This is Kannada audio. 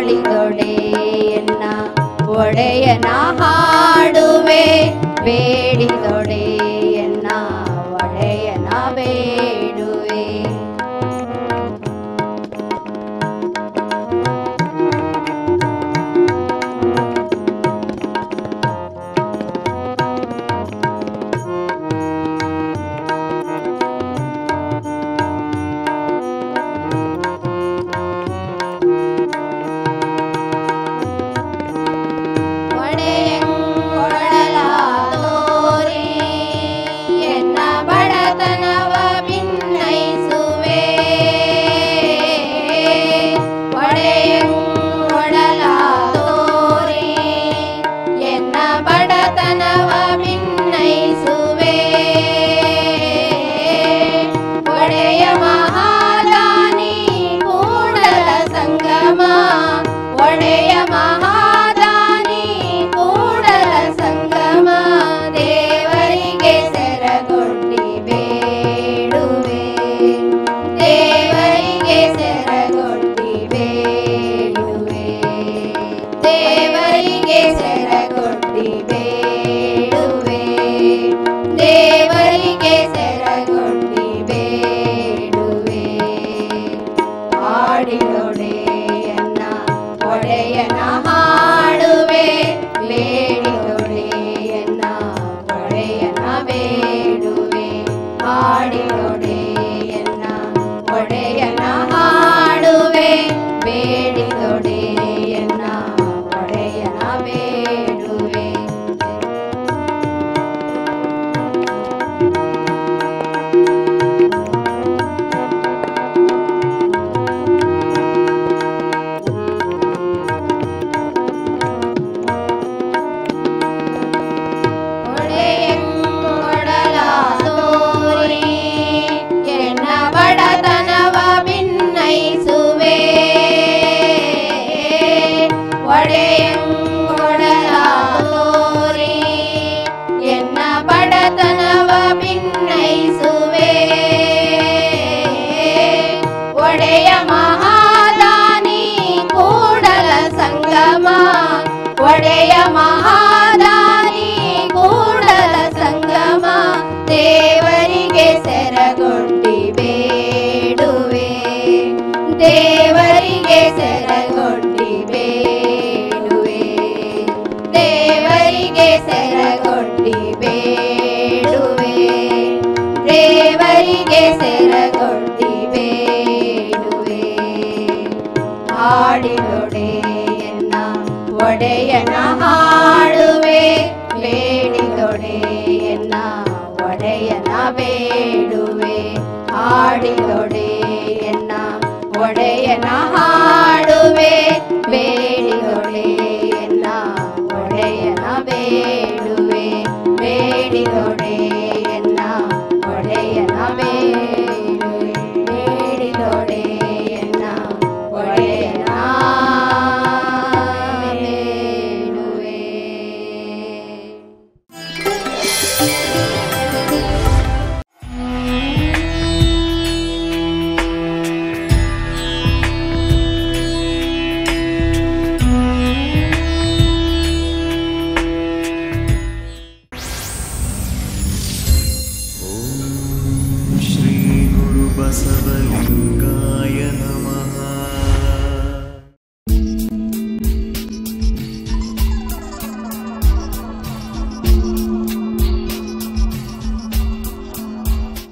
ಹಾಡಿದೊಡೆಯನ್ನ ಒಡೆಯನ ಹಾಡುವೆ ಬೇಡಿದೊಡೆ ಮಹಾರಿ ಕೂಡಲ ಸಂಗಮ ದೇವರಿಗೆ ಸರಗೊಂಡಿ ಬೇಡುವೆ ದೇವರಿಗೆ ಸರಗೊಂಡಿ ಬೇಡುವೆ ದೇವರಿಗೆ ಸರಗೊಂಡಿ ಬೇಡುವೆ ದೇವರಿಗೆ ಸರಗೊಂಡಿ ಬೇಡುವೆ ಆಡಿ ಒಡೆಯನ ಹಾಡುವೆ ಬೇಡಿದೊಡೆಯನ್ನ ಒಡೆಯನ ಬೇಡುವೆ ಹಾಡಿದೊಡೆಯನ್ನ ಒಡೆಯನ ಹಾಡುವೆ ಬೇಡಿದೊಡೆ बसवलिङ्गाय नमः